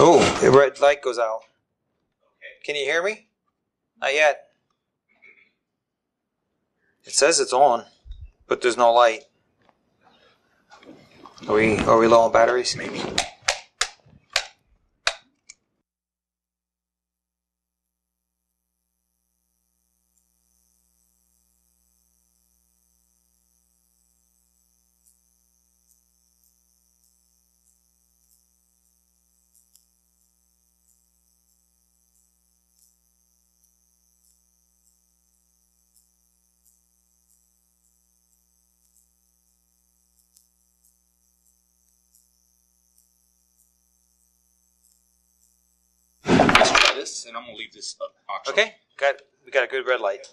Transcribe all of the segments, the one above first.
Oh, the red light goes out. Can you hear me? Not yet. It says it's on, but there's no light. Are we are we low on batteries? Maybe. This, and I'm gonna leave this up. Actually. Okay, got we got a good red light.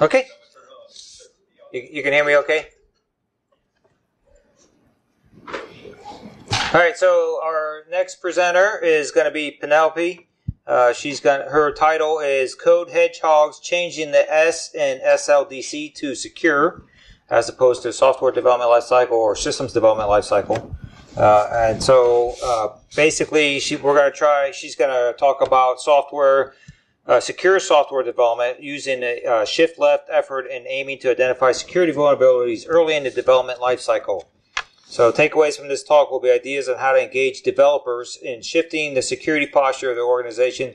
Okay, you, you can hear me okay? All right, so our next presenter is going to be Penelope. Uh, she's got her title is Code Hedgehogs changing the S in SLDC to secure, as opposed to software development lifecycle or systems development lifecycle. Uh, and so uh, basically, she, we're going to try. She's going to talk about software, uh, secure software development using a uh, shift left effort and aiming to identify security vulnerabilities early in the development lifecycle. So takeaways from this talk will be ideas on how to engage developers in shifting the security posture of the organization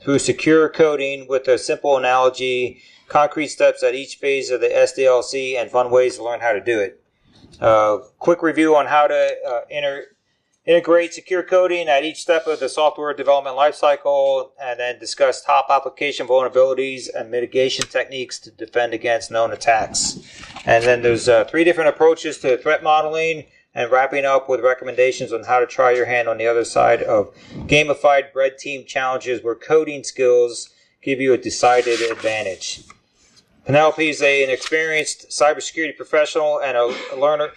through secure coding with a simple analogy, concrete steps at each phase of the SDLC, and fun ways to learn how to do it. Uh, quick review on how to uh, integrate secure coding at each step of the software development lifecycle, and then discuss top application vulnerabilities and mitigation techniques to defend against known attacks. And then there's uh, three different approaches to threat modeling, and wrapping up with recommendations on how to try your hand on the other side of gamified red team challenges where coding skills give you a decided advantage. Penelope is a, an experienced cybersecurity professional and a, a learner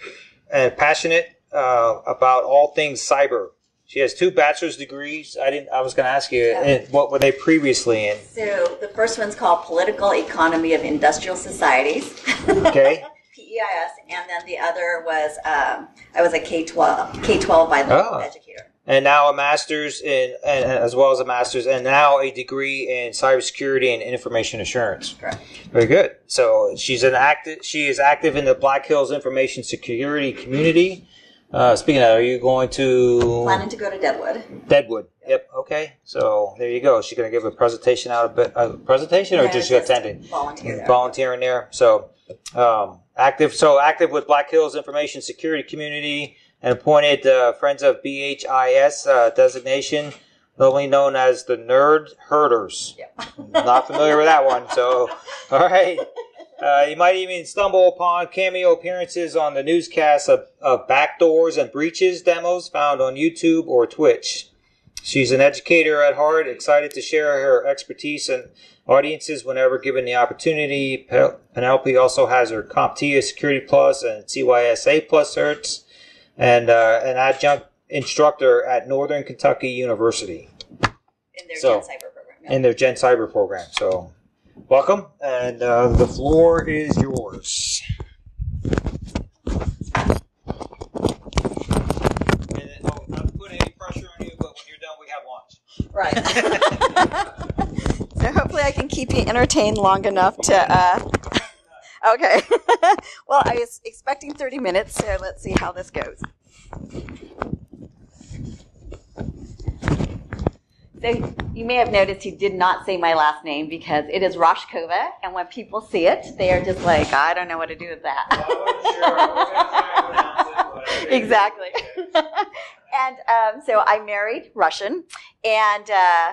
and passionate uh, about all things cyber. She has two bachelor's degrees. I didn't. I was going to ask you, Yeah. what were they previously in? So the first one's called Political Economy of Industrial Societies, Okay. PEIS, and then the other was um, I was a K twelve K twelve bilingual Oh. educator. And now a master's in, and, as well as a master's, and now a degree in cybersecurity and information assurance. Correct. Very good. So she's an active. She is active in the Black Hills information security community. Uh, speaking of, that, are you going to Planning to go to Deadwood. Deadwood? Yep. Okay. So there you go. She's going to give a presentation out a bit. A presentation or No, just just attending? volunteer there. Volunteering there. So um, active. So active with Black Hills information security community and appointed uh, Friends of BHIS uh, designation, normally known as the Nerd Herders. Yep. Not familiar with that one. So, all right. Uh, you might even stumble upon cameo appearances on the newscasts of, of backdoors and breaches demos found on YouTube or Twitch. She's an educator at heart, excited to share her expertise and audiences whenever given the opportunity. Penelope also has her CompTIA Security Plus and CYSA Plus certs, and uh, an adjunct instructor at Northern Kentucky University in their So- Gen Cyber program. yeah. in their Gen Cyber program. So, welcome, and uh, the floor is yours. And then, oh, not putting any pressure on you, but when you're done, we have lunch. Right. so hopefully I can keep you entertained long enough to. Uh, okay. well, I was expecting 30 minutes, so let's see how this goes. So you may have noticed he did not say my last name because it is Rozhkova, and when people see it, they are just like, I don't know what to do with that. exactly. and um, so I married Russian, and uh,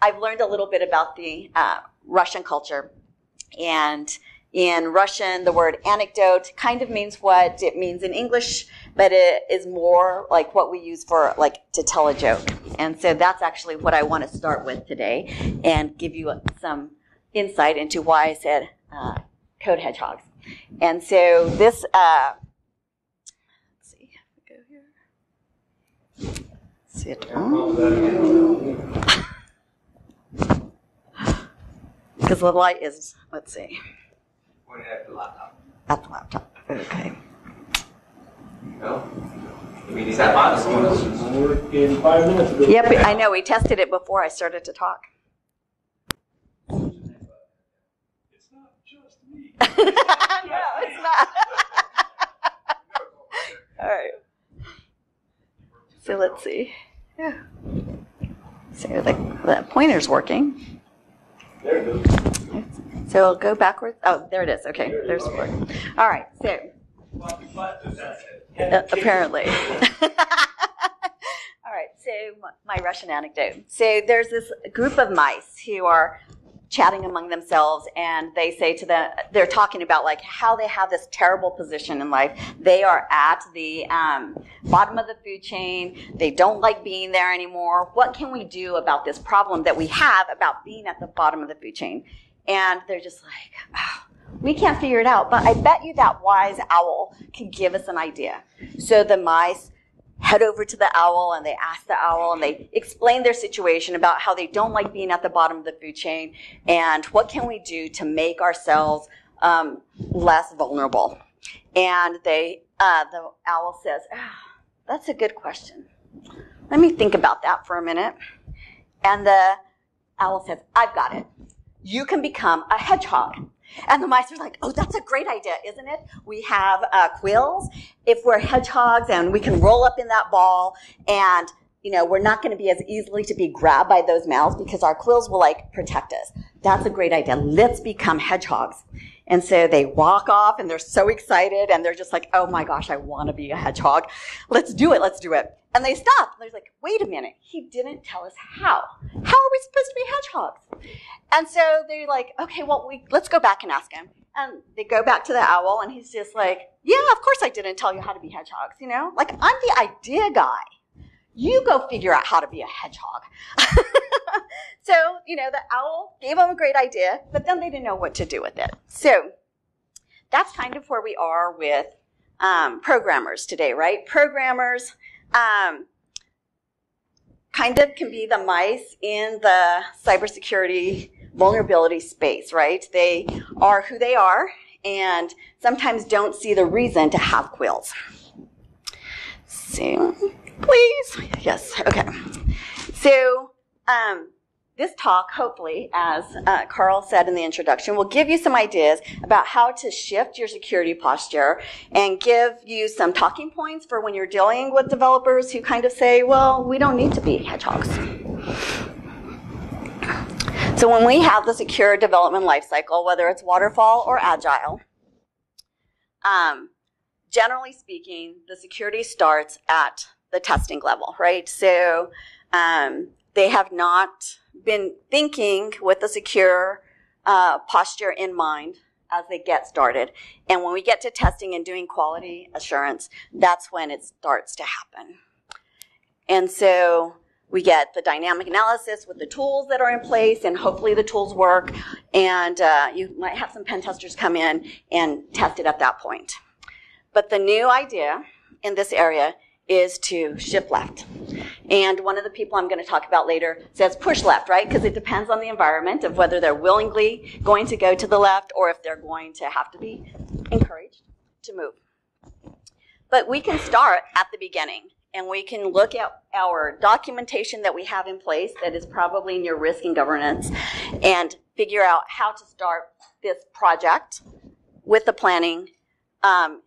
I've learned a little bit about the uh, Russian culture. And in Russian, the word anecdote kind of means what it means in English, but it is more like what we use for like to tell a joke. And so that's actually what I want to start with today and give you some insight into why I said uh, code hedgehogs. And so this, uh, let's see, go here. See it. Because the light is, let's see. At the laptop. At the laptop. Okay. Well, I mean, is that ago. Yep, I know. We tested it before I started to talk. It's not just me. no, it's not. All right. So let's see. Yeah. So the, the pointer's working. There it goes. So go backwards. Oh, there it is. Okay, there's the board. All right. So uh, apparently. All right. So my Russian anecdote. So there's this group of mice who are chatting among themselves and they say to them they're talking about like how they have this terrible position in life. They are at the um, bottom of the food chain. They don't like being there anymore. What can we do about this problem that we have about being at the bottom of the food chain? And they're just like oh, we can't figure it out but i bet you that wise owl can give us an idea. So the mice head over to the owl and they ask the owl and they explain their situation about how they don't like being at the bottom of the food chain and what can we do to make ourselves um, less vulnerable. And they uh, the owl says ah, that's a good question. Let me think about that for a minute. And the owl says i've got it. You can become a hedgehog and the mice are like, oh, that's a great idea, isn't it? We have uh, quills. If we're hedgehogs and we can roll up in that ball and, you know, we're not going to be as easily to be grabbed by those mouths because our quills will like protect us. That's a great idea. Let's become hedgehogs. And so they walk off and they're so excited and they're just like, oh my gosh, I want to be a hedgehog. Let's do it. Let's do it. And they stop. and They're like, wait a minute. He didn't tell us how. How are we supposed to be hedgehogs? And so they're like, okay, well, we, let's go back and ask him. And they go back to the owl and he's just like, yeah, of course I didn't tell you how to be hedgehogs, you know? Like, I'm the idea guy. You go figure out how to be a hedgehog. so, you know, the owl gave them a great idea, but then they didn't know what to do with it. So that's kind of where we are with um, programmers today, right? Programmers um, kind of can be the mice in the cybersecurity vulnerability space, right? They are who they are and sometimes don't see the reason to have quills. So, please. Yes, okay. So, um, this talk, hopefully, as uh, Carl said in the introduction, will give you some ideas about how to shift your security posture and give you some talking points for when you're dealing with developers who kind of say, well, we don't need to be hedgehogs. So when we have the secure development lifecycle, whether it's waterfall or agile, um, generally speaking, the security starts at the testing level, right? So um, they have not been thinking with a secure uh, posture in mind as they get started. And when we get to testing and doing quality assurance, that's when it starts to happen. And so we get the dynamic analysis with the tools that are in place, and hopefully the tools work. And uh, you might have some pen testers come in and test it at that point. But the new idea in this area is to shift left. And one of the people I'm going to talk about later says push left, right? Because it depends on the environment of whether they're willingly going to go to the left or if they're going to have to be encouraged to move. But we can start at the beginning and we can look at our documentation that we have in place that is probably in your risk and governance and figure out how to start this project with the planning um,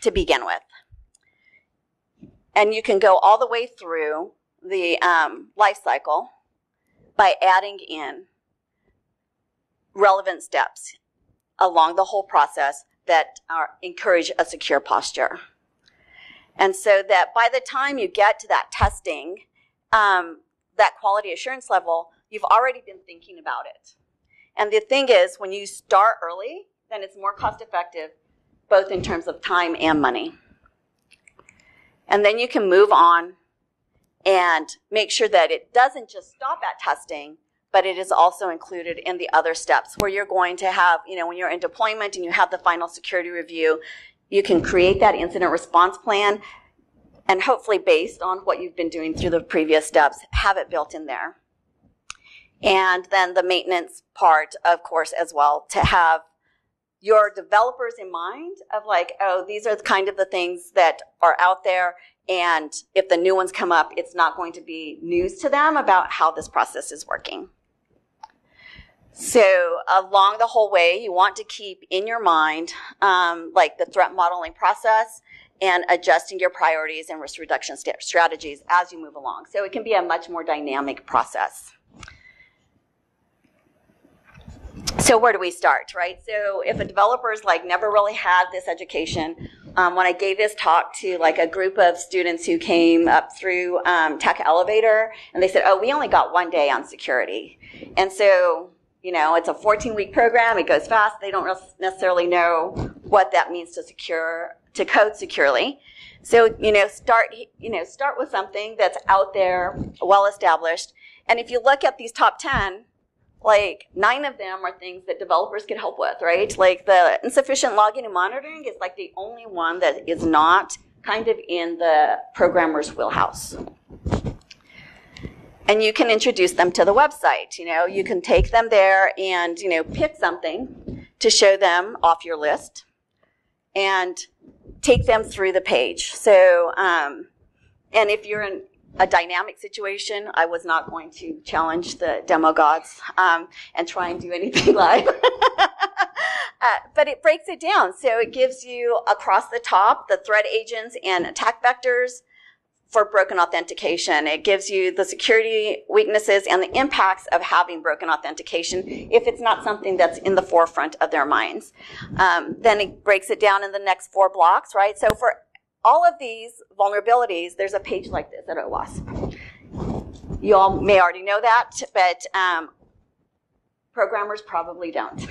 to begin with. And you can go all the way through the um, life cycle by adding in relevant steps along the whole process that are, encourage a secure posture. And so that by the time you get to that testing, um, that quality assurance level, you've already been thinking about it. And the thing is, when you start early, then it's more cost effective, both in terms of time and money. And then you can move on and make sure that it doesn't just stop at testing, but it is also included in the other steps where you're going to have, you know, when you're in deployment and you have the final security review, you can create that incident response plan and hopefully based on what you've been doing through the previous steps, have it built in there. And then the maintenance part, of course, as well, to have your developers in mind of like, oh, these are kind of the things that are out there. And if the new ones come up, it's not going to be news to them about how this process is working. So along the whole way, you want to keep in your mind, um, like the threat modeling process and adjusting your priorities and risk reduction st- strategies as you move along. So it can be a much more dynamic process. So where do we start, right? So if a developer's like never really had this education, um, when I gave this talk to like a group of students who came up through um, Tech Elevator, and they said, "Oh, we only got one day on security," and so you know it's a 14 week program. It goes fast. They don't necessarily know what that means to secure to code securely. So you know, start you know start with something that's out there, well established. And if you look at these top 10, like nine of them are things that developers could help with, right? Like the insufficient logging and monitoring is like the only one that is not kind of in the programmer's wheelhouse. And you can introduce them to the website. You know, you can take them there and, you know, pick something to show them off your list and take them through the page. So, um, and if you're in, a dynamic situation. I was not going to challenge the demo gods um, and try and do anything live. uh, but it breaks it down. So it gives you across the top the threat agents and attack vectors for broken authentication. It gives you the security weaknesses and the impacts of having broken authentication if it's not something that's in the forefront of their minds. Um, then it breaks it down in the next four blocks, right? So for all of these vulnerabilities, there's a page like this at OWASP. You all may already know that, but um, programmers probably don't.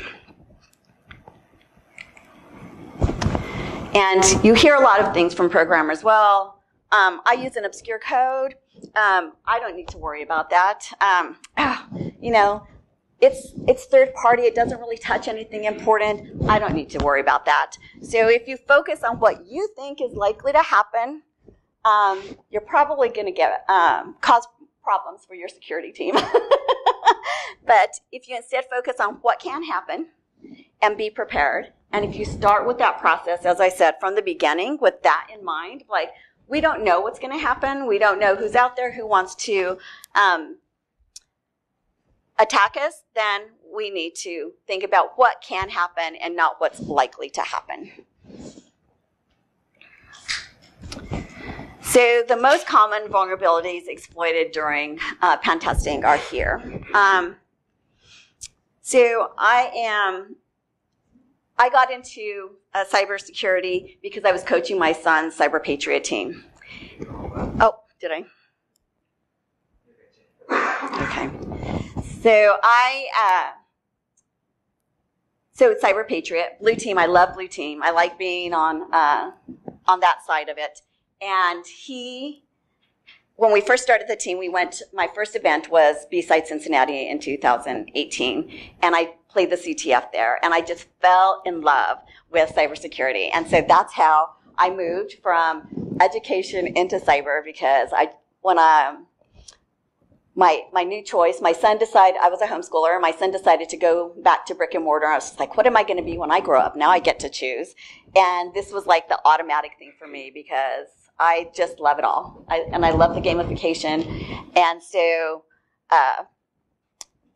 And you hear a lot of things from programmers. Well, um, I use an obscure code. Um, I don't need to worry about that. Um, you know, it's it's third party. It doesn't really touch anything important. I don't need to worry about that. So if you focus on what you think is likely to happen um, you're probably going to get um, cause problems for your security team. But if you instead focus on what can happen and be prepared and if you start with that process as i said from the beginning with that in mind like we don't know what's going to happen. We don't know who's out there who wants to um, attack us, then we need to think about what can happen and not what's likely to happen. So the most common vulnerabilities exploited during uh, pen testing are here. Um, so I am, I got into uh, cybersecurity because I was coaching my son's Cyber Patriot team. Oh, did I? Okay. So I, uh, so Cyber Patriot, Blue Team. I love Blue Team. I like being on uh, on that side of it. And he, when we first started the team, we went. My first event was BSides Cincinnati in 2018, and I played the CTF there, and I just fell in love with cybersecurity. And so that's how I moved from education into cyber because I when I my my new choice. My son decided I was a homeschooler. My son decided to go back to brick and mortar. I was like, what am I going to be when I grow up? Now I get to choose, and this was like the automatic thing for me because I just love it all, I, and I love the gamification, and so uh,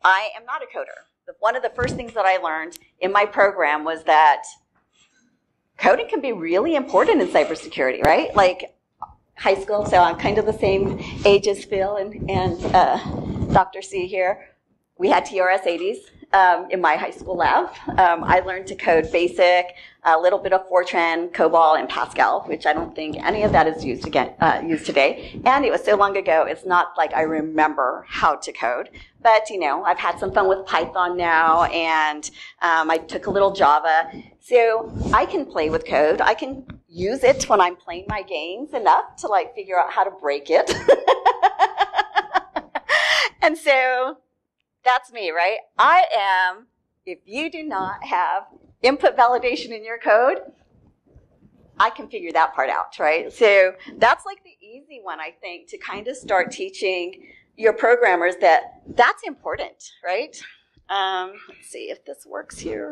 I am not a coder. One of the first things that I learned in my program was that coding can be really important in cybersecurity, right? Like high school, so I'm kind of the same age as Phil and, and uh, Dr. C here. We had TRS 80s um, in my high school lab. Um, I learned to code BASIC, a little bit of Fortran, COBOL, and Pascal, which I don't think any of that is used again uh, used today. And it was so long ago, it's not like I remember how to code. But you know, I've had some fun with Python now, and um, I took a little Java. So I can play with code. I can use it when I'm playing my games enough to like figure out how to break it. and so that's me, right? I am, if you do not have input validation in your code, I can figure that part out, right? So that's like the easy one, I think, to kind of start teaching your programmers that that's important, right? Um, let's see if this works here.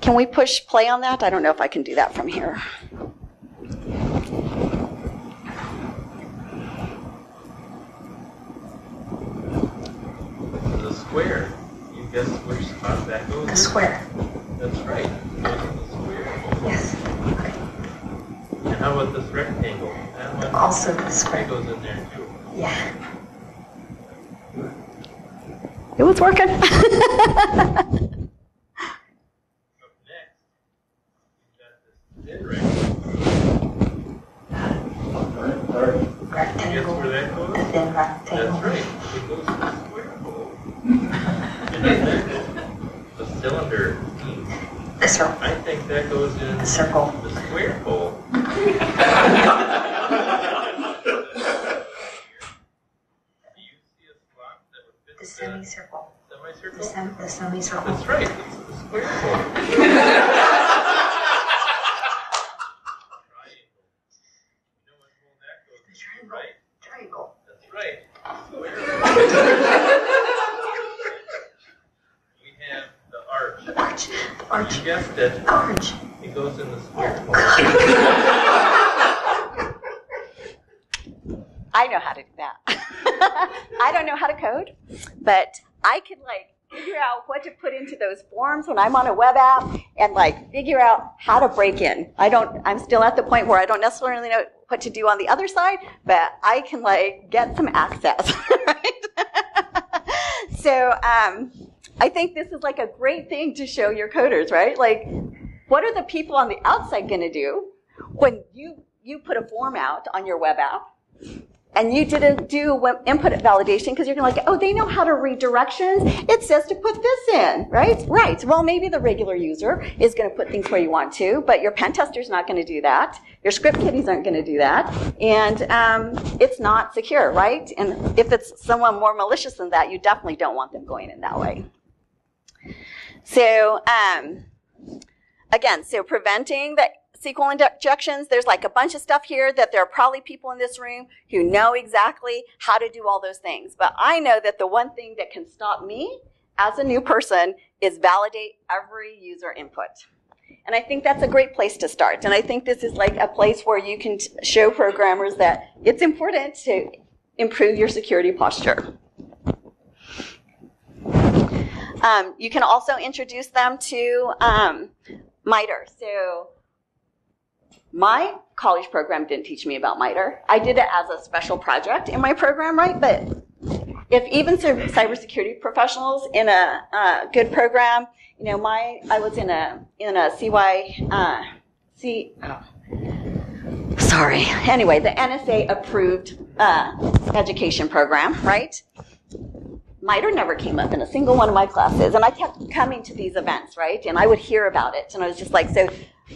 Can we push play on that? I don't know if I can do that from here. The square. You guess which spot that goes The square. That's right. It goes in the square. Yes. Okay. And how about this rectangle? That one Also the that square. goes in there too. Yeah. It was working. Up next, you've got this thin rectangle. Guess Rectangle. where that goes? A thin That's right. It goes in the square hole. and then the cylinder. The circle. I think that goes in The circle. the square hole. Do you see a slot that would fit The the semicircle. The, semicircle? sem- the semicircle. That's right. It's the square hole. Triangle. You know what hole that goes The into, triangle. right? Triangle. That's right. Square. we have the arch. Arch. Arch. You guessed it. Orange. It goes in the square hole. I know how to do that. I don't know how to code, but I could like figure out what to put into those forms when I'm on a web app and like figure out how to break in. I don't, I'm still at the point where I don't necessarily know what to do on the other side, but I can like get some access, right? so, um, I think this is like a great thing to show your coders, right? Like, what are the people on the outside going to do when you, you put a form out on your web app and you didn't do input validation because you're going to like, oh, they know how to read directions. It says to put this in, right? Right. Well, maybe the regular user is going to put things where you want to, but your pen tester's not going to do that. Your script kiddies aren't going to do that. And um, it's not secure, right? And if it's someone more malicious than that, you definitely don't want them going in that way. So, um, again, so preventing the SQL injections, there's like a bunch of stuff here that there are probably people in this room who know exactly how to do all those things. But I know that the one thing that can stop me as a new person is validate every user input. And I think that's a great place to start. And I think this is like a place where you can show programmers that it's important to improve your security posture. Um, you can also introduce them to um, MITRE. So my college program didn't teach me about MITRE. I did it as a special project in my program, right? But if even cy- cybersecurity professionals in a uh, good program, you know, my I was in a in a CY uh, C. Oh. Sorry. Anyway, the NSA approved uh, education program, right? MITRE never came up in a single one of my classes, and I kept coming to these events, right? And I would hear about it, and I was just like, so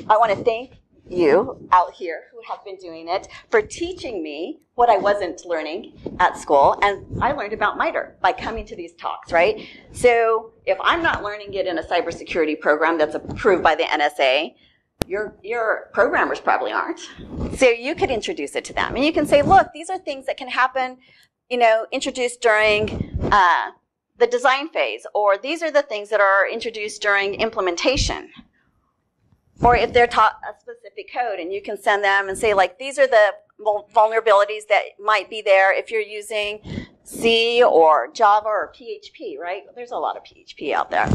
I want to thank you out here who have been doing it for teaching me what I wasn't learning at school. And I learned about MITRE by coming to these talks, right? So if I'm not learning it in a cybersecurity program that's approved by the NSA, your, your programmers probably aren't. So you could introduce it to them. And you can say, look, these are things that can happen, you know, introduced during uh, the design phase, or these are the things that are introduced during implementation or if they're taught a specific code and you can send them and say like these are the vulnerabilities that might be there if you're using c or java or php right? There's a lot of php out there.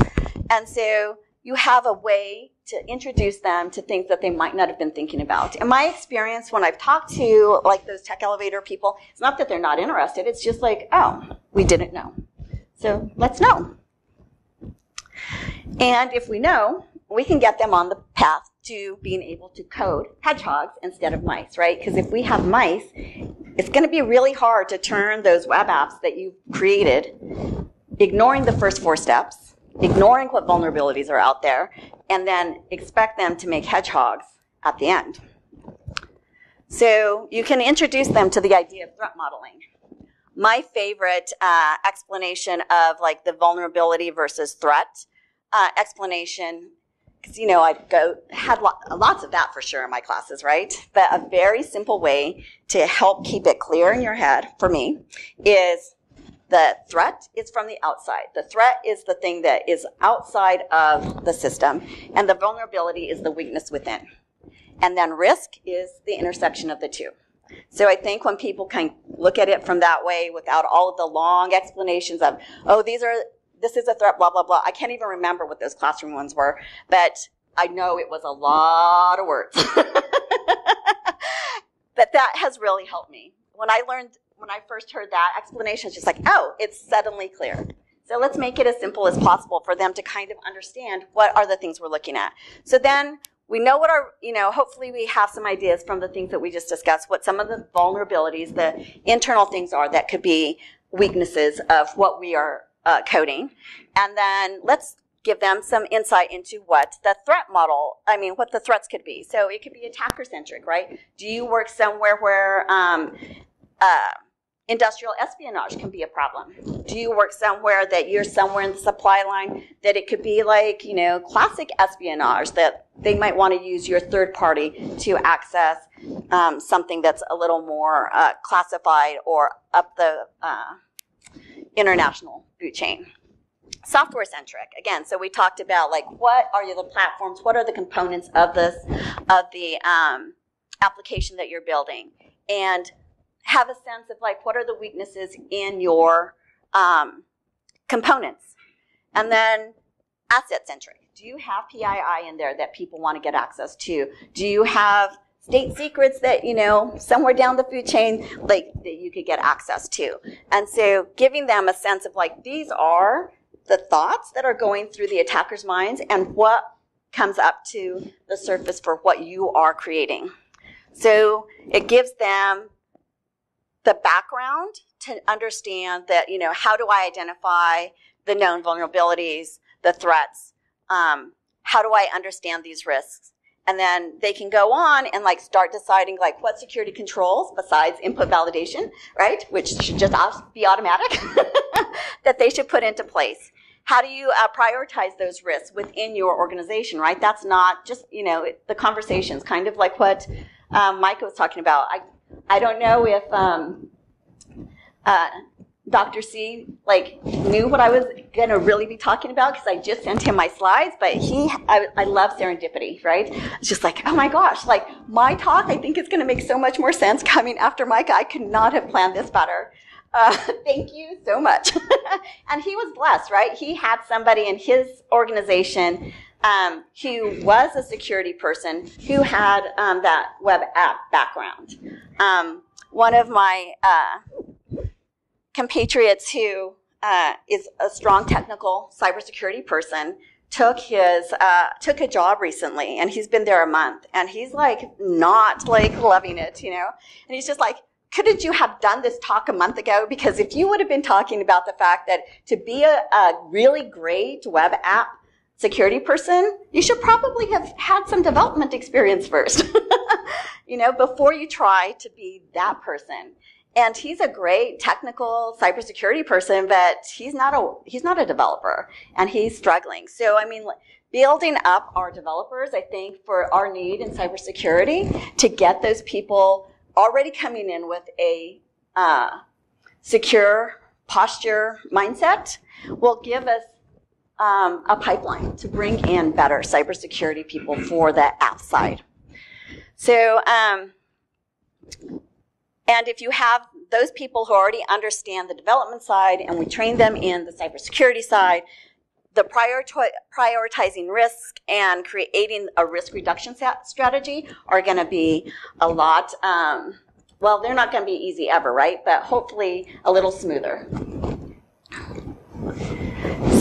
And so you have a way to introduce them to things that they might not have been thinking about. In my experience when i've talked to like those tech elevator people it's not that they're not interested it's just like oh we didn't know. So let's know. And if we know we can get them on the path to being able to code hedgehogs instead of mice, right? Because if we have mice, it's going to be really hard to turn those web apps that you've created, ignoring the first four steps, ignoring what vulnerabilities are out there, and then expect them to make hedgehogs at the end. So you can introduce them to the idea of threat modeling. My favorite uh, explanation of like the vulnerability versus threat uh, explanation because you know I go had lo- lots of that for sure in my classes, right? But a very simple way to help keep it clear in your head for me is The threat is from the outside. The threat is the thing that is outside of the system, and the vulnerability is the weakness within. And then risk is the intersection of the two. So I think when people can look at it from that way without all of the long explanations of, oh, these are, this is a threat, blah, blah, blah. I can't even remember what those classroom ones were, but I know it was a lot of words. but that has really helped me. When I learned, when I first heard that explanation, it's just like, oh, it's suddenly clear. So let's make it as simple as possible for them to kind of understand what are the things we're looking at. So then we know what our, you know, hopefully we have some ideas from the things that we just discussed, what some of the vulnerabilities, the internal things are that could be weaknesses of what we are uh, coding. And then let's give them some insight into what the threat model, I mean, what the threats could be. So it could be attacker centric, right? Do you work somewhere where um, uh, industrial espionage can be a problem? Do you work somewhere that you're somewhere in the supply line that it could be like, you know, classic espionage that they might want to use your third party to access um, something that's a little more uh, classified or up the uh, international food chain? software centric. Again so we talked about like what are the platforms? What are the components of this of the um, application that you're building? And have a sense of like what are the weaknesses in your um, components? And then asset centric. Do you have pii in there that people want to get access to? Do you have state secrets that you know somewhere down the food chain like that you could get access to and so giving them a sense of like these are the thoughts that are going through the attacker's minds and what comes up to the surface for what you are creating. So it gives them the background to understand that, you know, how do I identify the known vulnerabilities, the threats? Um, how do I understand these risks? And then they can go on and like start deciding like what security controls besides input validation, right? Which should just be automatic that they should put into place how do you uh, prioritize those risks within your organization, right? That's not just, you know, the conversations, kind of like what um, Micah was talking about. I, I don't know if um, uh, Dr. C like knew what I was to really be talking about because I just sent him my slides, but he, I, I love serendipity, right? It's just like, oh my gosh, like my talk, I think is to make so much more sense coming after Micah. I could not have planned this better. Uh, thank you so much. and he was blessed, right? He had somebody in his organization um, who was a security person who had um, that web app background. Um, one of my uh, compatriots who uh, is a strong technical cybersecurity person took his uh, took a job recently and he's been there a month and he's like not like loving it you know and he's just like couldn't you have done this talk a month ago? Because if you would have been talking about the fact that to be a, a really great web app security person, you should probably have had some development experience first, you know, before you try to be that person. And he's a great technical cybersecurity person, but he's not a he's not a developer, and he's struggling. So I mean, building up our developers, I think, for our need in cybersecurity to get those people already coming in with a uh, secure posture mindset will give us um, a pipeline to bring in better cybersecurity people for the app side. So, um, and if you have those people who already understand the development side and we train them in the cybersecurity side, the prioritizing risk and creating a risk reduction strategy are going to be a lot, um, well, they're not going to be easy ever, right? But hopefully a little smoother.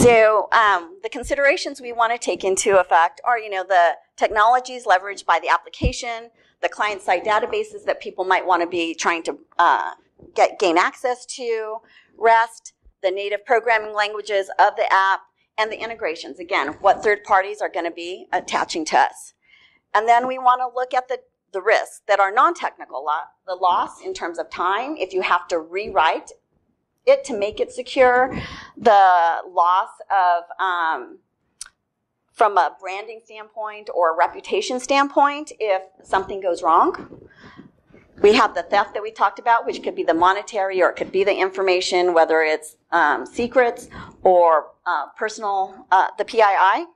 So um, the considerations we want to take into effect are, you know, the technologies leveraged by the application, the client-side databases that people might want to be trying to uh, get gain access to, REST, the native programming languages of the app, and the integrations. Again, what third parties are going to be attaching to us. And then we want to look at the, the risks that are non-technical. The loss in terms of time, if you have to rewrite it to make it secure, the loss of, um, from a branding standpoint or a reputation standpoint, if something goes wrong. We have the theft that we talked about, which could be the monetary or it could be the information, whether it's um, secrets or uh, personal, uh, the PII.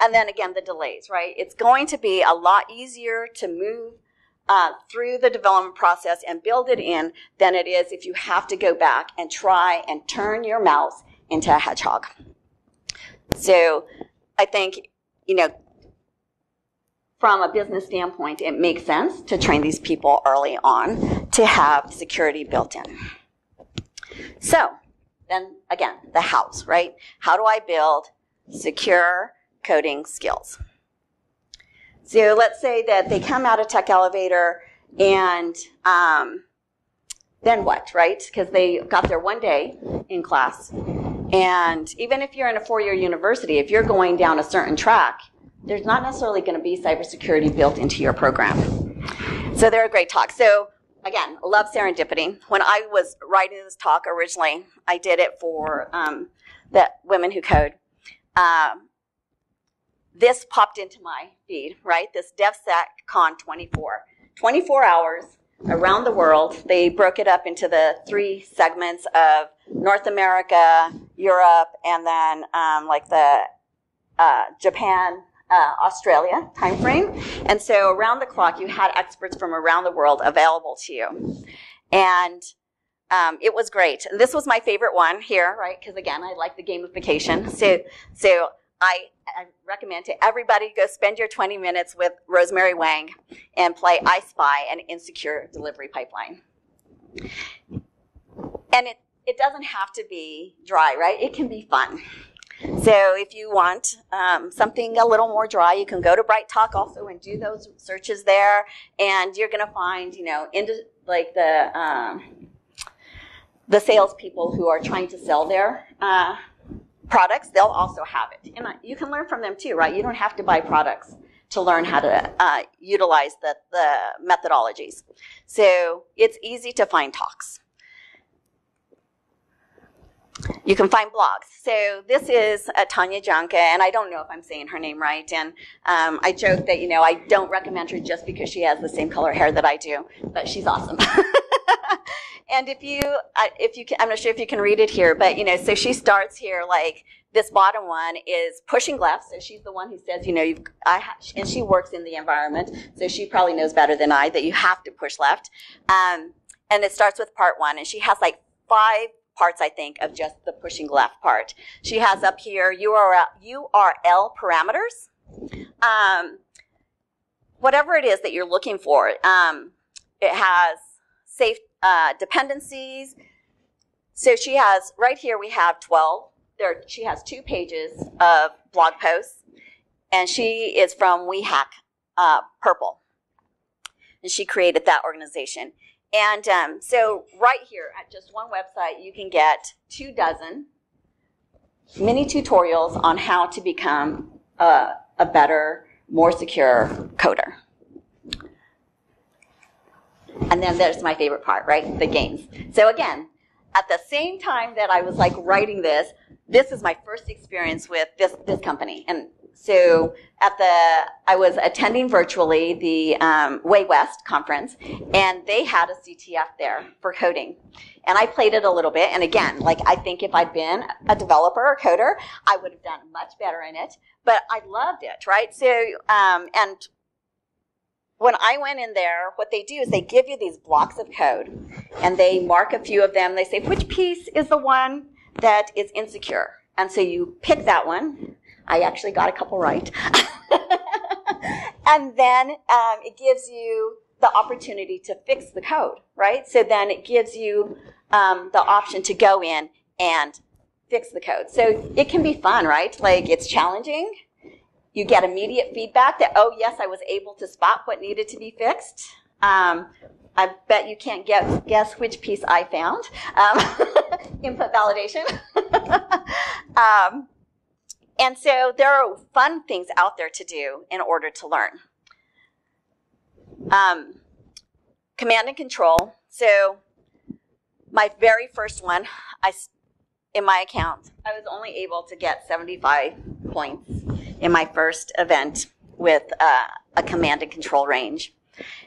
And then again, the delays, right? It's going to be a lot easier to move uh, through the development process and build it in than it is if you have to go back and try and turn your mouse into a hedgehog. So I think, you know, from a business standpoint, it makes sense to train these people early on to have security built in. So, then again, the house, right? How do I build secure coding skills? So let's say that they come out of Tech Elevator and um, then what, right? Because they got there one day in class. And even if you're in a four year university, if you're going down a certain track, there's not necessarily going to be cybersecurity built into your program. So they're a great talk. So again, love serendipity. When I was writing this talk originally, I did it for um, the Women Who Code. Um, this popped into my feed, right? This DevSecCon 24. 24 hours around the world. They broke it up into the three segments of North America, Europe, and then um, like the uh, Japan, uh, Australia timeframe. And so around the clock, you had experts from around the world available to you. And um, it was great. And this was my favorite one here, right? Because again, I like the gamification. So, so I, I recommend to everybody go spend your 20 minutes with Rosemary Wang and play I Spy an insecure delivery pipeline. And it, it doesn't have to be dry, right? It can be fun. So if you want um, something a little more dry, you can go to Bright Talk also and do those searches there, and you're going to find, you know, into like the um, the salespeople who are trying to sell their uh, products. They'll also have it, and you can learn from them too, right? You don't have to buy products to learn how to uh, utilize the, the methodologies. So it's easy to find talks. You can find blogs. So this is uh, Tanya Janca, and I don't know if I'm saying her name right. And um, I joke that you know I don't recommend her just because she has the same color hair that I do, but she's awesome. and if you, uh, if you, can, I'm not sure if you can read it here, but you know, so she starts here like this bottom one is pushing left. So she's the one who says, you know, you've, I and she works in the environment, so she probably knows better than I that you have to push left. Um, and it starts with part one, and she has like five parts, I think, of just the pushing left part. She has up here URL, URL parameters. Um, whatever it is that you're looking for, um, it has safe uh, dependencies. So she has, right here we have 12. There, she has two pages of blog posts, and she is from WeHack uh, Purple. And she created that organization. And um, so, right here at just one website, you can get two dozen mini tutorials on how to become a, a better, more secure coder. And then there's my favorite part, right? The games. So, again, at the same time that I was like writing this, this is my first experience with this, this company. And so at the, I was attending virtually the um, Way West conference, and they had a CTF there for coding. And I played it a little bit. And again, like I think if I'd been a developer or coder, I would have done much better in it. But I loved it, right? So, um, and when I went in there, what they do is they give you these blocks of code, and they mark a few of them. They say which piece is the one that is insecure, and so you pick that one I actually got a couple right. and then um, it gives you the opportunity to fix the code, right? So then it gives you um, the option to go in and fix the code. So it can be fun, right? Like it's challenging. You get immediate feedback that, oh, yes, I was able to spot what needed to be fixed. Um, I bet you can't guess, guess which piece I found. Um, input validation. um, and so there are fun things out there to do in order to learn. Um, command and control. So my very first one, I in my account, I was only able to get 75 points in my first event with uh, a command and control range.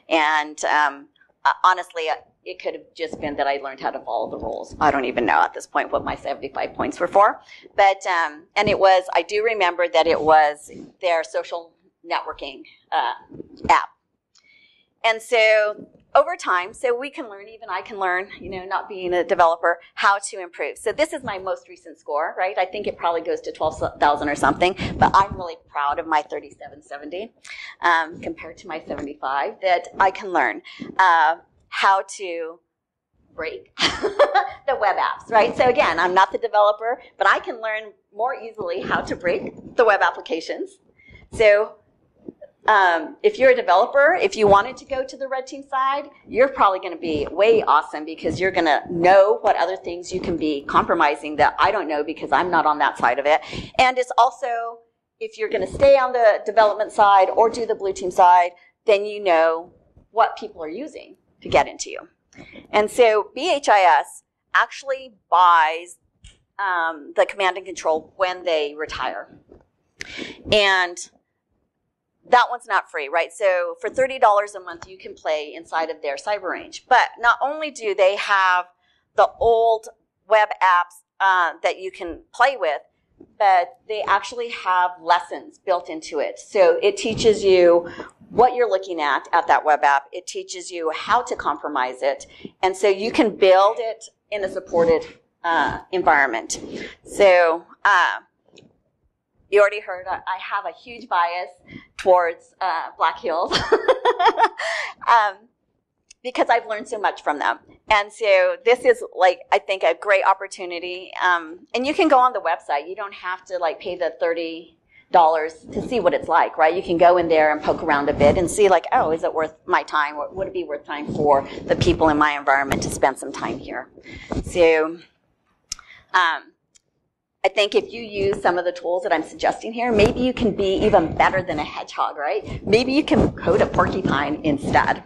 And um, uh, honestly, uh, it could have just been that I learned how to follow the rules. I don't even know at this point what my 75 points were for. But, um, and it was, I do remember that it was their social networking uh, app. And so over time, so we can learn, even I can learn, you know, not being a developer, how to improve. So this is my most recent score, right? I think it probably goes to 12,000 or something, but I'm really proud of my 3770 um, compared to my 75 that I can learn uh, how to break the web apps, right? So again, I'm not the developer, but I can learn more easily how to break the web applications. So um, if you're a developer, if you wanted to go to the red team side, you're probably going to be way awesome because you're going to know what other things you can be compromising that I don't know because I'm not on that side of it. And it's also, if you're going to stay on the development side or do the blue team side, then you know what people are using to get into you. And so BHIS actually buys um, the command and control when they retire. And that one's not free, right? So for $30 a month, you can play inside of their cyber range. But not only do they have the old web apps uh, that you can play with, but they actually have lessons built into it. So it teaches you what you're looking at at that web app. It teaches you how to compromise it. And so you can build it in a supported uh, environment. So, uh, you already heard I have a huge bias towards uh, Black Hills um, because I've learned so much from them. And so this is like I think a great opportunity. Um, and you can go on the website. You don't have to like pay the thirty dollars to see what it's like, right? You can go in there and poke around a bit and see like, oh, is it worth my time? Would it be worth time for the people in my environment to spend some time here? So. Um, I think if you use some of the tools that I'm suggesting here, maybe you can be even better than a hedgehog, right? Maybe you can code a porcupine instead.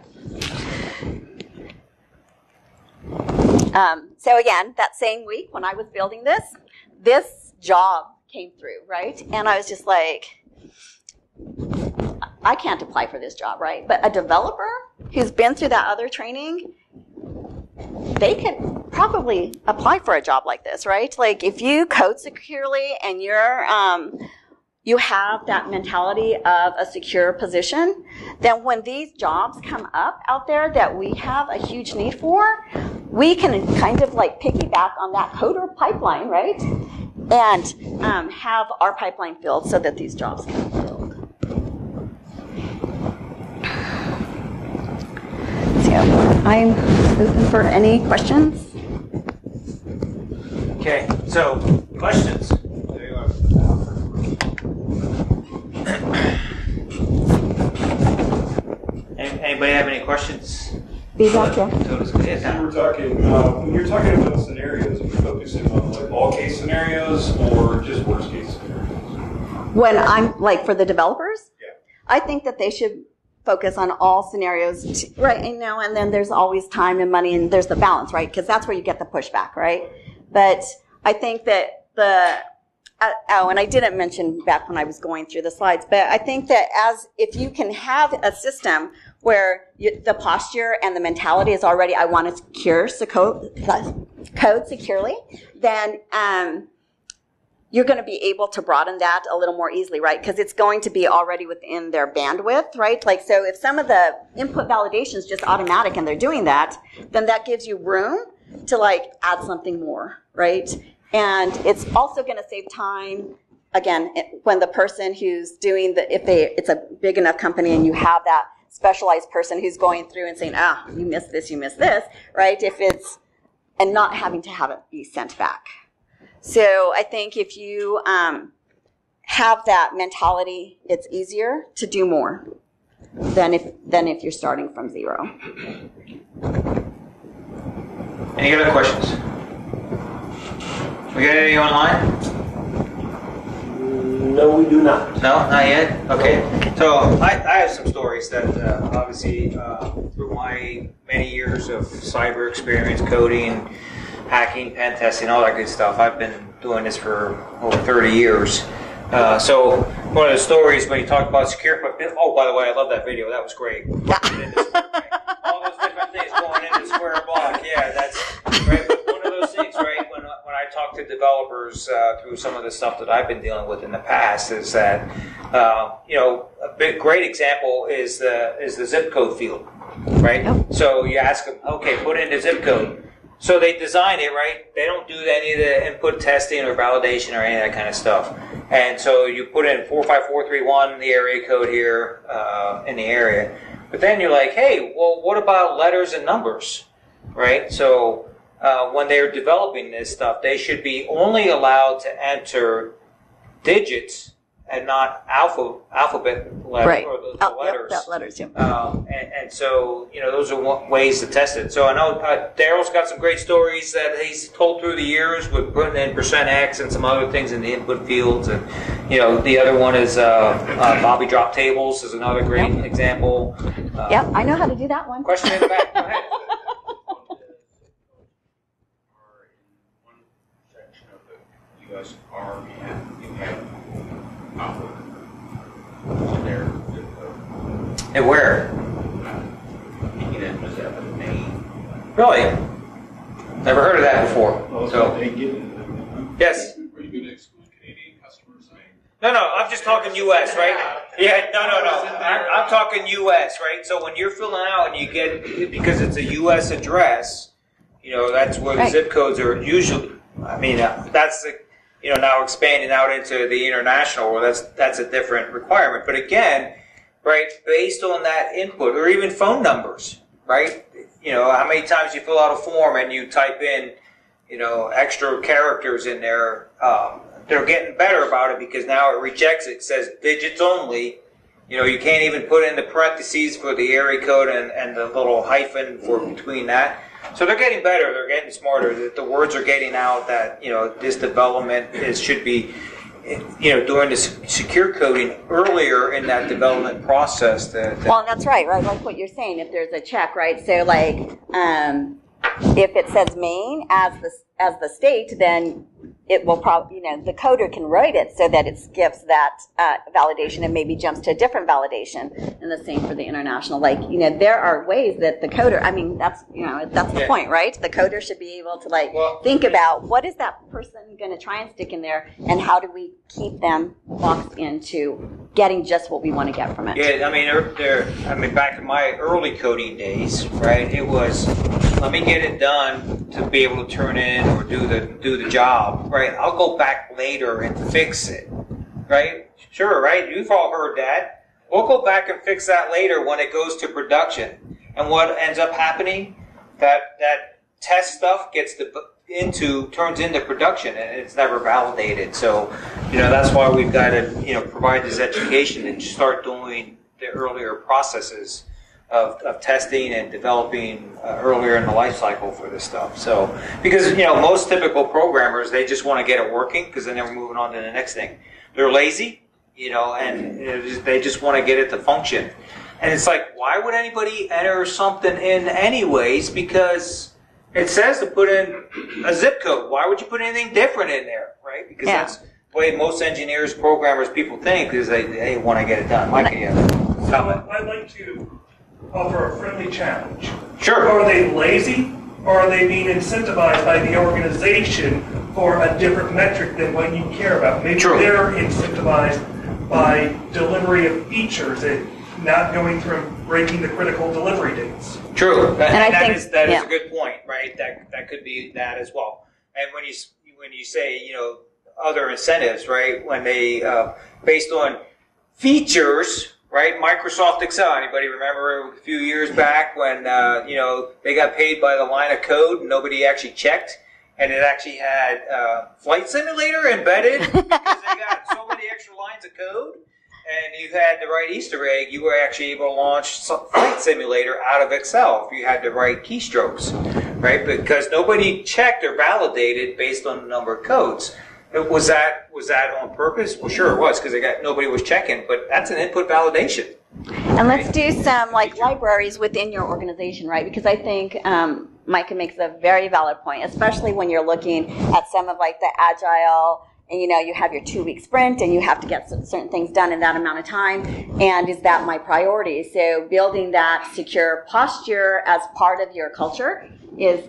Um, so again, that same week when I was building this, this job came through, right? And I was just like, I can't apply for this job, right? But a developer who's been through that other training, they could probably apply for a job like this, right? Like if you code securely and you're, um, you have that mentality of a secure position, then when these jobs come up out there that we have a huge need for, we can kind of like piggyback on that coder pipeline, right? And um, have our pipeline filled so that these jobs can be filled. So I'm open for any questions. Okay, so questions. Any- Anybody have any questions? Be back here. Todas- yes, You were talking, uh, when you're talking about scenarios, are you focusing on like all case scenarios or just worst case scenarios? When I'm like for the developers, Yeah. I think that they should focus on all scenarios, right? You know, and then there's always time and money, and there's the balance, right? Because that's where you get the pushback, right? But I think that the uh, oh, and I didn't mention back when I was going through the slides, but I think that as if you can have a system where you, the posture and the mentality is already, I want to secure code, code securely, then um, you're going to be able to broaden that a little more easily, right? Because it's going to be already within their bandwidth, right? Like, so if some of the input validation is just automatic and they're doing that, then that gives you room to like add something more, right? And it's also going to save time. Again, when the person who's doing the, if they, it's a big enough company and you have that specialized person who's going through and saying, ah, you missed this, you missed this, right? If it's, and not having to have it be sent back. So I think if you um, have that mentality, it's easier to do more than if than if you're starting from zero. Any other questions? We got any online? No, we do not. No, not yet. Okay. So I, I have some stories that uh, obviously uh, through my many years of cyber experience, coding, hacking, pen testing, all that good stuff. I've been doing this for over 30 years. Uh, so one of the stories when you talk about secure, oh, by the way, I love that video. That was great. all those different things going into square block. Yeah, that's right. But one of those things, right? When when I talk to developers uh, through some of the stuff that I've been dealing with in the past, is that uh, you know a big, great example is the is the zip code field, right? Yep. So you ask them, okay, put in the zip code so they design it right. They don't do any of the input testing or validation or any of that kind of stuff. And so you put in four five four three one the area code here uh, in the area, but then you're like, hey, well, what about letters and numbers, right? So uh, when they're developing this stuff, they should be only allowed to enter digits and not alpha alphabet letter, Right. or the, the Oh, yep, letters. that letters, yeah. Um, and, and so, you know, those are one, ways to test it. So I know uh, Daryl's got some great stories that he's told through the years with putting in percent X and some other things in the input fields. And, you know, the other one is uh, uh, Bobby drop tables is another great example. Uh, Yep, I know how to do that one. Question in the back. Go ahead. are in one section of the U.S. Army, and you have Alpha. There, And where? you was that in Maine? Really? Never heard of that before. Well, So, they get into them, huh? yes. Are you going to exclude Canadian customers? No, no, I'm just talking U.S., right? Yeah, no, no, no. I'm, I'm talking U.S., right? So when you're filling out and you get because it's a U.S. address, you know that's where the Right. zip codes are usually. I mean, uh, that's the you know now expanding out into the international. Well, that's that's a different requirement. But again, right, based on that input or even phone numbers, right? You know, how many times you fill out a form and you type in you know, extra characters in there. Um, they're getting better about it because now it rejects it. It says digits only. You know, you can't even put in the parentheses for the area code and, and the little hyphen for between that. So they're getting better. They're getting smarter. The, the words are getting out that you know this development is should be, you know, doing this secure coding earlier in that development process. That, that Well, that's right, right? Like what you're saying, if there's a check, right? So, like, um, if it says Maine as the as the state, then it will probably, you know, the coder can write it so that it skips that uh, validation and maybe jumps to a different validation. And the same for the international. Like, you know, there are ways that the coder. I mean, that's you know, that's the Yeah. point, right? The coder should be able to like Well- think about what is that person going to try and stick in there, and how do we keep them boxed into getting just what we want to get from it. Yeah, I mean, there, there. I mean, back in my early coding days, right? It was let me get it done to be able to turn in or do the do the job, right? I'll go back later and fix it, right? Sure, right? You've all heard that. We'll go back and fix that later when it goes to production. And what ends up happening? That that test stuff gets the into turns into production and it's never validated. So, you know, that's why we've got to, you know, provide this education and start doing the earlier processes of, of testing and developing uh, earlier in the life cycle for this stuff. So, because, you know, most typical programmers, they just want to get it working because then they're moving on to the next thing. They're lazy, you know, and you know, just- they just want to get it to function. And it's like, why would anybody enter something in anyways? Because it says to put in a zip code. Why would you put anything different in there, right? Because Yeah. that's the way most engineers, programmers, people think is they, they want to get it done. Mike, you have a comment? I'd like to offer a friendly challenge. Sure. Are they lazy or are they being incentivized by the organization for a different metric than what you care about? Maybe True. they're incentivized by delivery of features and not going through and breaking the critical delivery dates. True, and, I that think- is that is yeah. a good point, right? That that could be that as well. And when you when you say you know other incentives, right? When they uh, based on features, right? Microsoft Excel. Anybody remember a few years back when uh, you know they got paid by the line of code and nobody actually checked, and it actually had uh, flight simulator embedded because they got so many extra lines of code and you had the right Easter egg, you were actually able to launch Flight Simulator out of Excel if you had the right keystrokes, right? Because nobody checked or validated based on the number of codes. It- Was that was that on purpose? Well, sure it was because got nobody was checking, but that's an input validation. And let's do some like libraries within your organization, right? Because I think um, Micah makes a very valid point, especially when you're looking at some of like the agile, and you know you have your two week sprint, and you have to get certain things done in that amount of time. And is that my priority? So building that secure posture as part of your culture is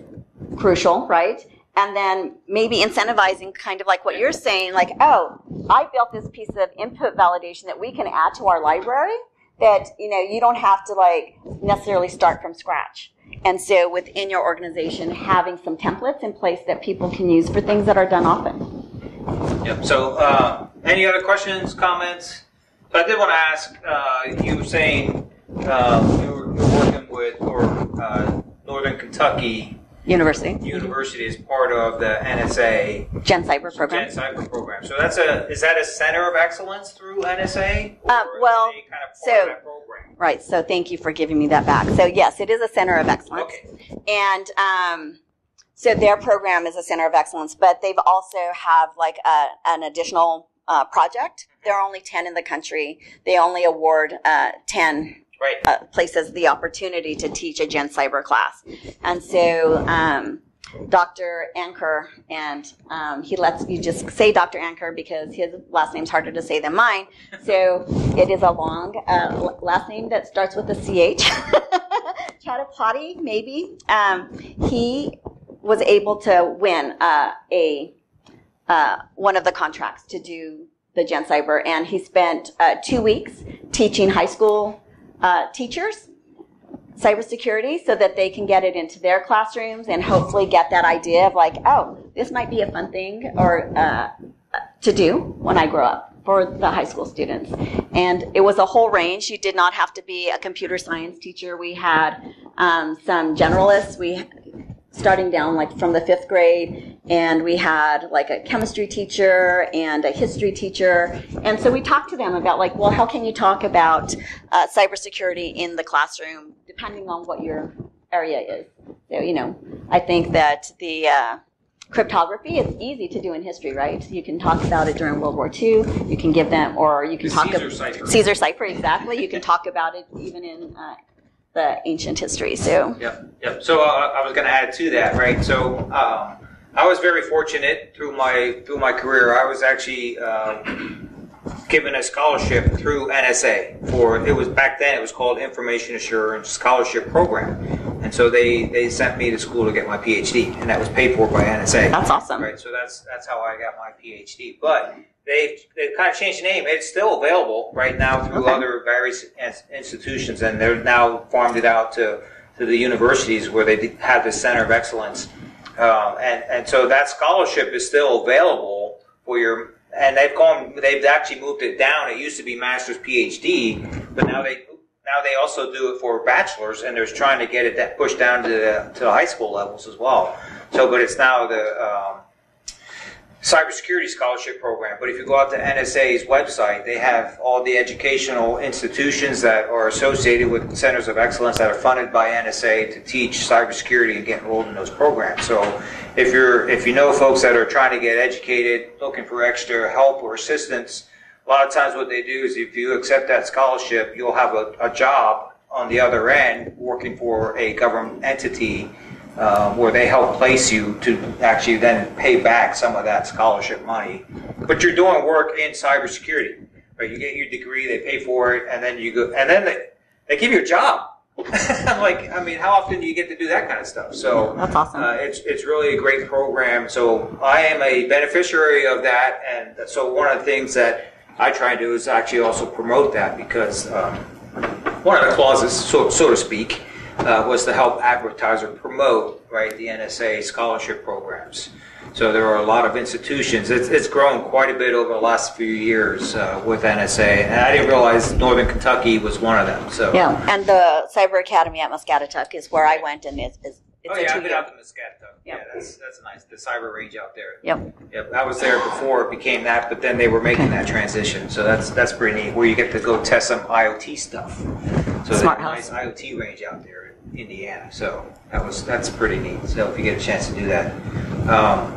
crucial, right? And then maybe incentivizing kind of like what you're saying, like, oh, I built this piece of input validation that we can add to our library that, you know, you don't have to like necessarily start from scratch. And so within your organization, having some templates in place that people can use for things that are done often. Yep. So, uh, any other questions, comments? So I did want to ask. Uh, you were saying uh, you, were, you working with or uh, Northern Kentucky University, University is part of the NSA Gen Cyber program. Gen Cyber program. So that's a is that a center of excellence through NSA? Uh, well, kind of so- of that program? Right. So thank you for giving me that back. So yes, it is a center of excellence. Okay. And um, so their program is a center of excellence, but they've also have like a, an additional uh, project. There are only 10 in the country. They only award uh, 10 Right. uh, places the opportunity to teach a Gen Cyber class. And so um, Dr. Anker, and um, he lets you just say Dr. Anker because his last name's harder to say than mine. So it is a long uh, last name that starts with a CH. Chatapati, maybe. Um, he was able to win uh, a uh, one of the contracts to do the Gen Cyber, and he spent uh, two weeks teaching high school uh, teachers cybersecurity so that they can get it into their classrooms and hopefully get that idea of like, oh, this might be a fun thing or uh, to do when I grow up for the high school students. And it was a whole range. You did not have to be a computer science teacher. We had um, some generalists. We starting down like from the fifth grade and we had like a chemistry teacher and a history teacher. And so we talked to them about like well how can you talk about uh, cybersecurity in the classroom depending on what your area is? So you know i think that the uh, cryptography is easy to do in history right? You can talk about it during world war ii you can give them or you can The talk Caesar ab- cipher. caesar cipher exactly. You can talk about it even in uh, the ancient history so Yep, yep. So uh, I was going to add to that, right? So um, I was very fortunate through my through my career. I was actually um, given a scholarship through NSA for it was back then it was called Information Assurance Scholarship Program, and so they they sent me to school to get my PhD, and that was paid for by NSA. that's awesome Right, so that's that's how I got my PhD. But they've they've kind of changed the name. It's still available right now through Okay. other various institutions, and they're now farmed it out to to the universities where they have this center of excellence. Um, and and so that scholarship is still available for your. And they've gone. They've actually moved it down. It used to be master's, PhD, but now they now they also do it for bachelors, and they're trying to get it pushed down to the to the high school levels as well. So, but it's now the um, cybersecurity scholarship program. But if you go out to NSA's website, they have all the educational institutions that are associated with centers of excellence that are funded by NSA to teach cybersecurity and get enrolled in those programs. So if you're if you know folks that are trying to get educated, looking for extra help or assistance, a lot of times what they do is if you accept that scholarship, you'll have a, a job on the other end working for a government entity uh, where they help place you to actually then pay back some of that scholarship money. But you're doing work in cybersecurity, right? You get your degree, they pay for it, and then you go, and then they, they give you a job. I'm like, I mean, how often do you get to do that kind of stuff? So That's awesome. Uh, it's it's really a great program. So I am a beneficiary of that, and so one of the things that I try and do is actually also promote that because um, one of the clauses, so, so to speak, uh, was to help advertise or promote right the NSA scholarship programs. So there are a lot of institutions. It's, it's grown quite a bit over the last few years uh, with NSA, and I didn't realize Northern Kentucky was one of them. So Yeah, and the Cyber Academy at Muscatatuck is where I went, and it's, it's, it's oh a yeah, I've been out to Muscatatuck. Yeah, that's that's nice. The cyber range out there. Yep. Yep, I was there before it became that, but then they were making that transition. So that's that's pretty neat. Where you get to go test some IoT stuff. So Smart a house. nice IoT range out there Indiana. So that was that's pretty neat. So if you get a chance to do that. Um,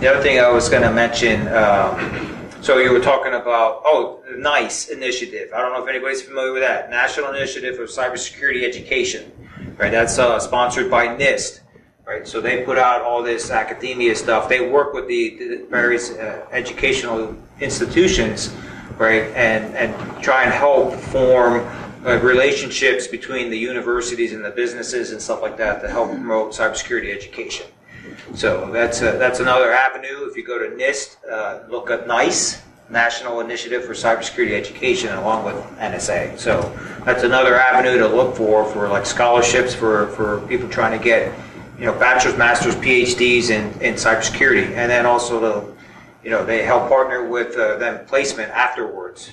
the other thing I was going to mention. Um, so you were talking about oh, NICE initiative. I don't know if anybody's familiar with that National Initiative of Cybersecurity Education. Right, that's uh, sponsored by NIST right? So they put out all this academia stuff. They work with the, the various uh, educational institutions, right, and and try and help form uh, relationships between the universities and the businesses and stuff like that to help promote cybersecurity education. So that's a, that's another avenue. If you go to NIST, uh, look up NICE, National Initiative for Cybersecurity Education, along with NSA. So that's another avenue to look for for like scholarships for, for people trying to get you know bachelor's, master's, PhDs in, in cybersecurity, and then also the you know they help partner with uh, them placement afterwards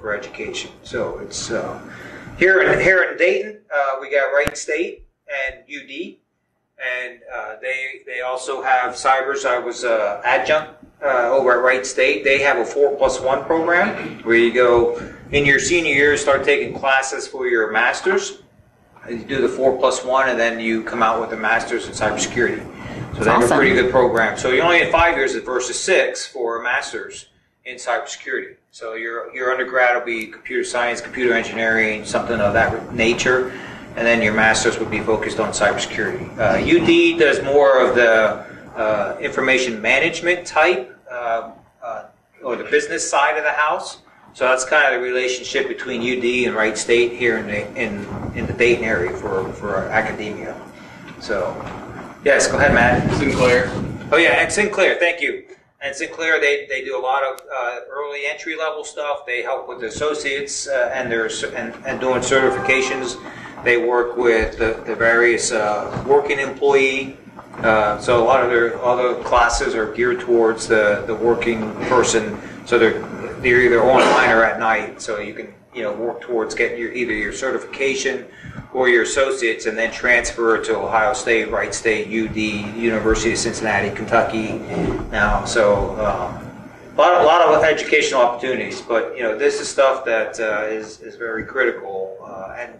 for, education. So it's uh, here in here in Dayton, uh, we got Wright State and UD, and uh, they they also have cybers. I was uh, adjunct uh, over at Wright State. They have a four plus one program where you go in your senior year, start taking classes for your masters. You do the four plus one, and then you come out with a master's in cybersecurity. So that's, have awesome. a pretty good program. So you only have five years versus six for a master's in cybersecurity. So your your undergrad will be computer science, computer engineering, something of that nature, and then your master's would be focused on cybersecurity. Uh, UD does more of the uh, information management type uh, uh, or the business side of the house. So that's kind of the relationship between UD and Wright State here in the in, in the Dayton area for for academia. So yes, go ahead, Matt. Sinclair. Oh yeah, and Sinclair, thank you. And Sinclair, they, they do a lot of uh, early entry level stuff. They help with associates uh, and their and, and doing certifications. They work with the, the various uh, working employee. Uh, so a lot of their other classes are geared towards the, the working person. So they're they're either online or at night. So you can you know work towards getting your either your certification or your associates, and then transfer to Ohio State, Wright State, UD, University of Cincinnati, Kentucky. Now, so um, a lot of, a lot of educational opportunities. But you know, this is stuff that uh, is is very critical, uh, and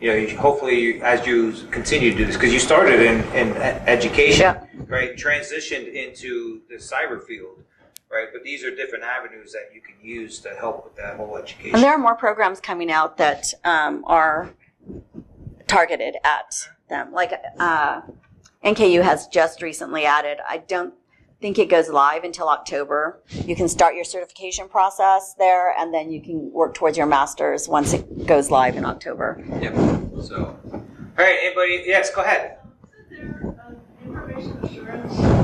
you know, you- hopefully, you, as you continue to do this, because you started in in education, Yeah. right? Transitioned into the cyber field. Right, but these are different avenues that you can use to help with that whole education. And there are more programs coming out that um, are targeted at them. Like uh, NKU has just recently added, I don't think it goes live until October. You can start your certification process there, and then you can work towards your master's once it goes live in October. Yep. So, all right. Anybody? Yes. Go ahead. information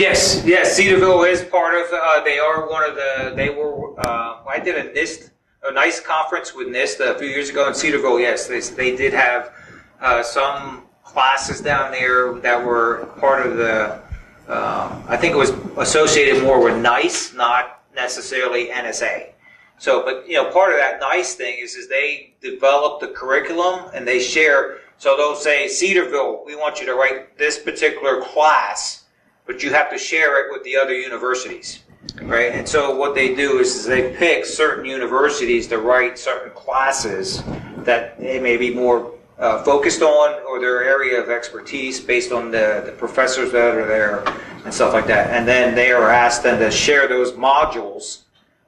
Yes. Yes. Cedarville is part of. Uh, they are one of the. They were. Uh, I did a NIST, a NICE conference with NIST a few years ago in Cedarville. Yes, they they did have uh, some classes down there that were part of the. Um, I think it was associated more with NICE, not necessarily NSA. So, but you know, part of that NICE thing is, is they develop the curriculum and they share. So they'll say, Cedarville, we want you to write this particular class, but you have to share it with the other universities, right? And so what they do is, is they pick certain universities to write certain classes that they may be more uh, focused on or their area of expertise based on the, the professors that are there and stuff like that. And then they are asked then to share those modules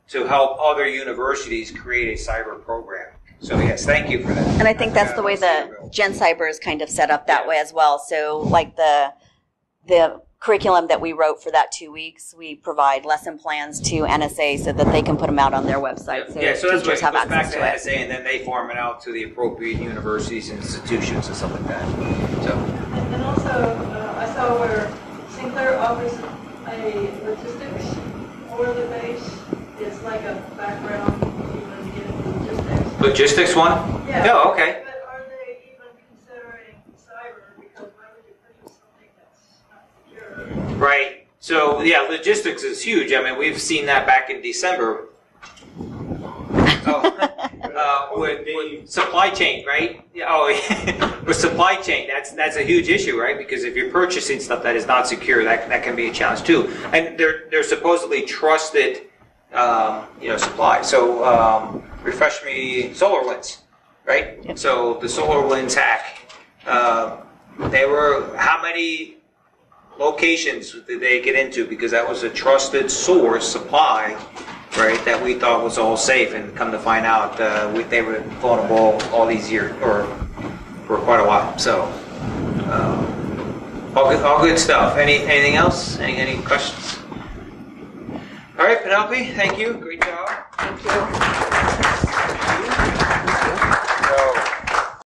to help other universities create a cyber program. So yes, thank you for that. And I think that's the way the Gen Cyber is kind of set up that way as well. So, like the the curriculum that we wrote for that two weeks, we provide lesson plans to NSA so that they can put them out on their website. So, yeah, so that's teachers right. have It goes back access to to it. NSA, and then they farm it out to the appropriate universities and institutions and stuff like that. So And and also, uh, I saw where Sinclair offers a logistics for the base. It's like a background, you know, to get logistics. logistics one. Yeah. Yeah. Okay. But are they even considering cyber? Because why would you purchase something that's not secure? Right. So yeah, logistics is huge. I mean, we've seen that back in December. Oh, uh, with, with supply chain, right? Yeah, Oh, with supply chain, that's that's a huge issue, right? Because if you're purchasing stuff that is not secure, that that can be a challenge too. And they're they're supposedly trusted, um, you know, supply. So um, refresh me, SolarWinds, right? So the SolarWinds hack, uh, they were how many locations did they get into because that was a trusted source supply, right? That we thought was all safe, and come to find out, uh, we, they were vulnerable all these years or for quite a while. So, um, all good, all good stuff. Any anything else? Any any questions? All right, Penelope, thank you. Great job. Thank you.